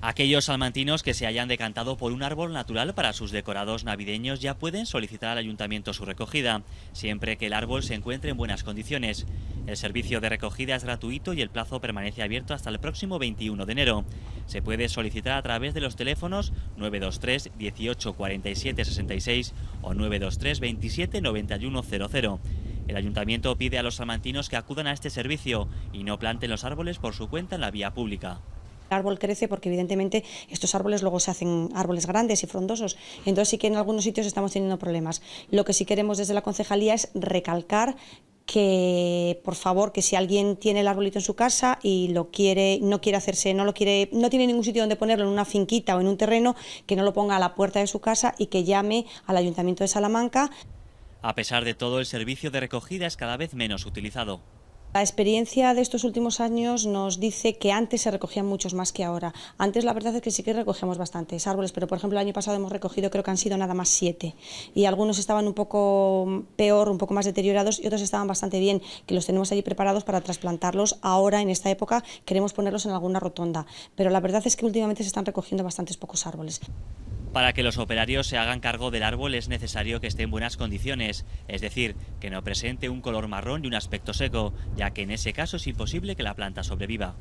Aquellos salmantinos que se hayan decantado por un árbol natural para sus decorados navideños ya pueden solicitar al ayuntamiento su recogida, siempre que el árbol se encuentre en buenas condiciones. El servicio de recogida es gratuito y el plazo permanece abierto hasta el próximo 21 de enero. Se puede solicitar a través de los teléfonos 923 18 47 66 o 923 27 91 00. El ayuntamiento pide a los salmantinos que acudan a este servicio y no planten los árboles por su cuenta en la vía pública. El árbol crece porque evidentemente estos árboles luego se hacen árboles grandes y frondosos. Entonces sí que en algunos sitios estamos teniendo problemas. Lo que sí queremos desde la concejalía es recalcar que por favor que si alguien tiene el arbolito en su casa y lo quiere no quiere hacerse no lo quiere no tiene ningún sitio donde ponerlo en una finquita o en un terreno que no lo ponga a la puerta de su casa y que llame al ayuntamiento de Salamanca a pesar de todo el servicio de recogida es cada vez menos utilizado la experiencia de estos últimos años nos dice que antes se recogían muchos más que ahora. Antes la verdad es que sí que recogíamos bastantes árboles, pero por ejemplo el año pasado hemos recogido creo que han sido nada más siete y algunos estaban un poco peor, un poco más deteriorados y otros estaban bastante bien, que los tenemos allí preparados para trasplantarlos. Ahora en esta época queremos ponerlos en alguna rotonda, pero la verdad es que últimamente se están recogiendo bastantes pocos árboles. Para que los operarios se hagan cargo del árbol es necesario que esté en buenas condiciones, es decir, que no presente un color marrón y un aspecto seco, ya que en ese caso es imposible que la planta sobreviva.